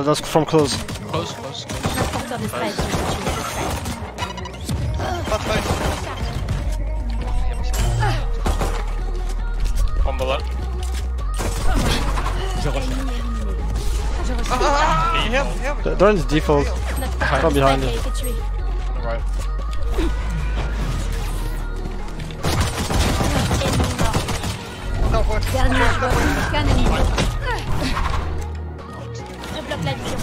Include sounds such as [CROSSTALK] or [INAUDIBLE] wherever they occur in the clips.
That- That's from close. Close, close, close. Transporteur de stress. Pas de fight. One bullet. Ah, help, help. They're they're in the default. Notre From behind a you. été tué. Right. Ennemi mort. No, bloque la vision.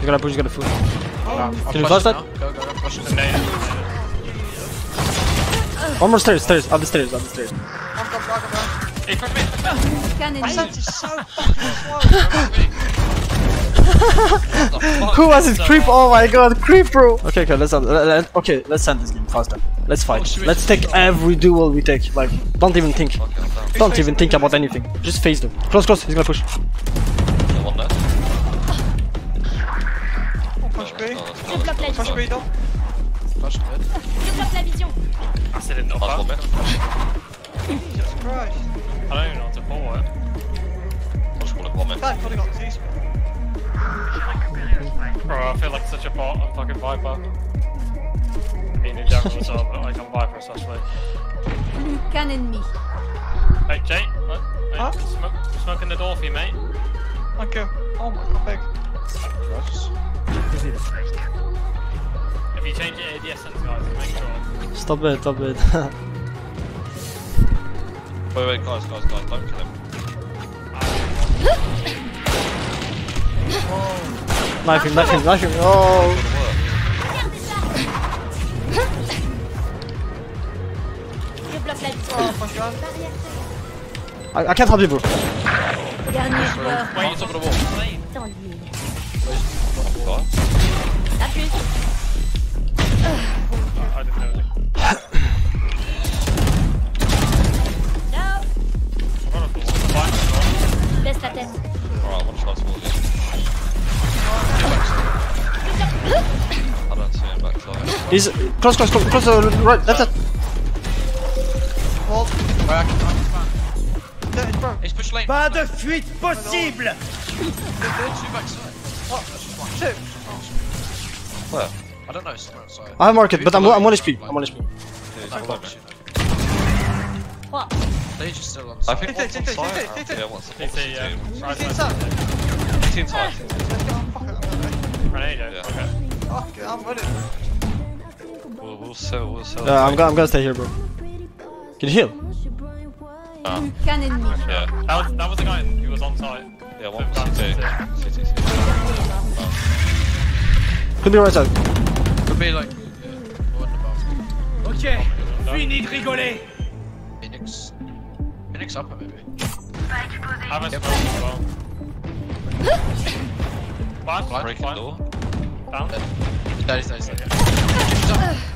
You gotta push, you gotta push. I'll Can you flash flash that? Go, go, go, flash it. Nade. One more stairs, stairs, up the stairs, up the stairs. I'm come, I'm come. Hey, fuck me, fuck me. Aucun ennemi. So fucking slow. Who was it? Creep? Oh my god, creep, bro. Okay, okay, let's uh, let, let- okay, let's end this game faster. Let's fight. Oh, let's take every duel we take. Like, don't even think. Okay, I'm down. Don't even think about anything. Just face them. Close, close. He's gonna push. The one there. Push B. Oh, that's Je fine. bloque la Push vision. B, though. Flash mid. Je la vision. I still didn't know Last one Jesus Christ. I don't even know what to call it. I'll just call it one mid. I feel like such a bot on fucking Viper. I mean, in general as well, but like on Viper especially. Plus qu'un ennemi. Hey, Jay, what? Hey, Huh? smoke, smoking the door for you, mate. Thank you. Oh my god, big. Flash. If you change your ADS settings, guys, make sure. Stop it, stop it. [LAUGHS] Wait, wait, guys, guys, guys, don't kill him. [LAUGHS] knife him, knife him, knife him. Oh. Je bloque la vision. Oh my god. Barrière I, I can't help you, bro. Dernier joueur. Wait, on top of the wall. Dans le mille. Guys. He's close, close, close, close, uh, right, left, left. Hold. Wait, I can, I can fan. It's. He's push lane. Pas de fuite possible They're, they're two backside. What? Two. Where? I don't know, somewhere outside. I have market, but I'm, I'm 1 below HP. I'm 1 HP. He's Like, below me. box, you know. 3. They're just still on I side. think Take, one's on take, site. take, take, take. Yeah, one's It's the team. right Team side. side. Team tight. Let's go. Fuck it. Grenade, okay. Fuck I'm ready. We'll, we'll sell, we'll sell. Yeah, I'm gonna, I'm gonna stay here, bro. Can you heal? Plus qu'un ennemi. Yeah, That was, that was the guy who was on site. yeah, one Down CT. CT. CT, CT. Could be right side. Could be like, yeah, one above. Ok, fini de rigoler Phoenix. Phoenix upper maybe. Have a smoke as well. Flash, Blind. Breaking door. Down. That is, that is, that is.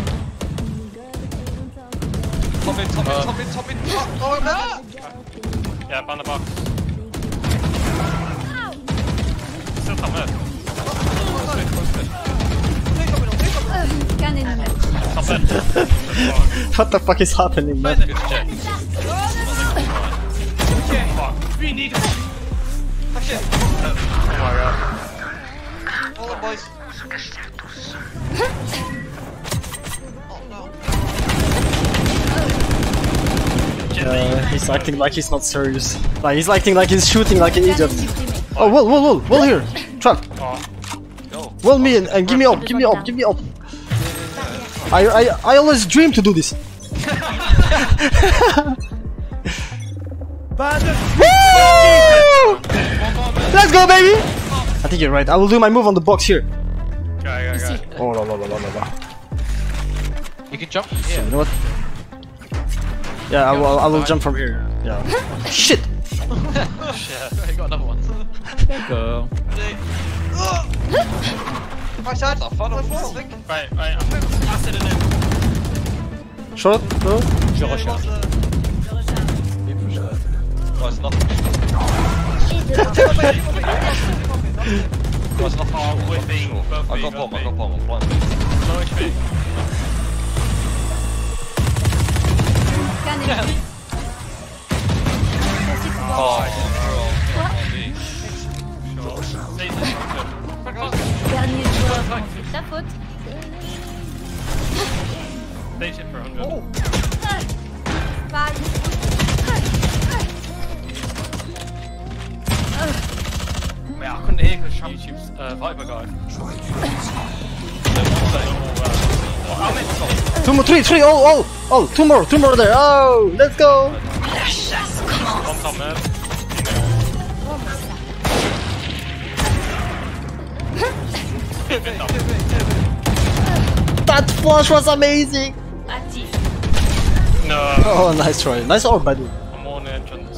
Top in, top in, top in, top in. Oh, no! Yeah, behind the box. Still top left. plus qu'un ennemi. Top left. What the fuck is happening, man? Good jet. Fini de... Fuck shit. Oh my god. Hold up, boys. Uh, he's acting like he's not serious. Like he's acting like he's shooting like an Aucun idiot. ennemi primé. Oh, wall, wall, wall, wall here. Trap. Oh, Go. Wall me and, and give me up, give me up, give me up. I, I, I always dream to do this. Woo! Let's go, baby! I think you're right. I will do my move on the box here. okay, okay, okay. Oh, la, la, la, la, la, la. You can jump. Yeah. You know what? Yeah, I will, I will jump from here. Yeah. Shit! Shit, he got another one. D'accord. Allez. Oh Right side. Fun, Side of I course. think. Right, right, I'm putting acid in it. Short, no? Je Yeah, recharge. it was, uh, Oh, it's nothing. Oh, nothing. Oh, both I B, got bomb, I B. got bomb, I'm blind. No HP. Beat it for 100. Oh, Faille. Wait, I couldn't hear because YouTube's uh, Viper guy. Oh, I'm in Two more, three, three, oh, oh, oh, two more, two more there. Oh, let's go. One top man. That flash was amazing. Actif. No, Oh, nice try. Nice orb, by the way. I'm on the entrance.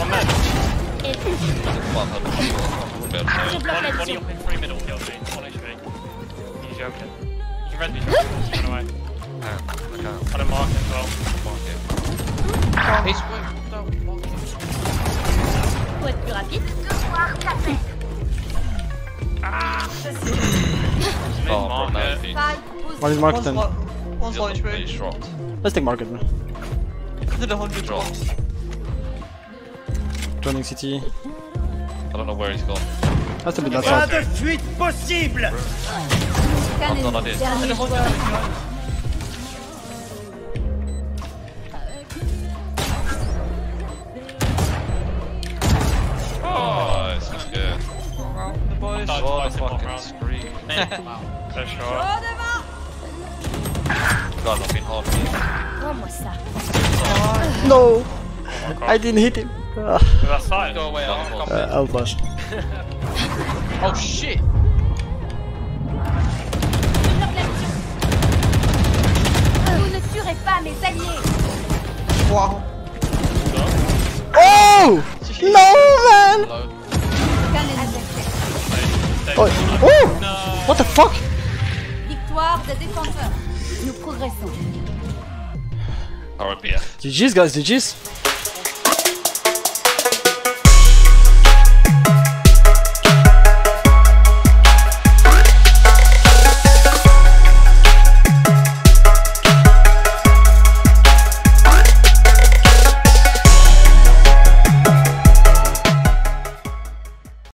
One man. One hundred, sure. I wouldn't be able to Je know. bloque One, one l'addition. up in three middle kills me. One HP. He's joking. You can res me, Josh. Run away. I can't. I don't mark it as well. Mark it. He's wait, no, mark it. Faut être plus rapide. Mid Oh, bro, mark no. it. he- Faille. Pose. What is one's market then? Lo- one's He's low not- dropped. Let's take market then. Did a hundred drops. Joining city. I don't know where he's gone. Has to be that Pas side. de fuite possible Aucun I'm ennemi. not in. Dernier joueur. Nice, that's good. The boys. Dodge What the fucking round. scream. So short. God, I've been. No, Oh. I didn't hit him. Ah. Go away, I'll uh, I'll. [LAUGHS] Oh shit! Vous ne tuerez pas mes alliés. Wow. Oh! No, man! Oh! oh! What the fuck? Victoire des défenseurs. Nous progressons. RBF. GG's, guys, GG's.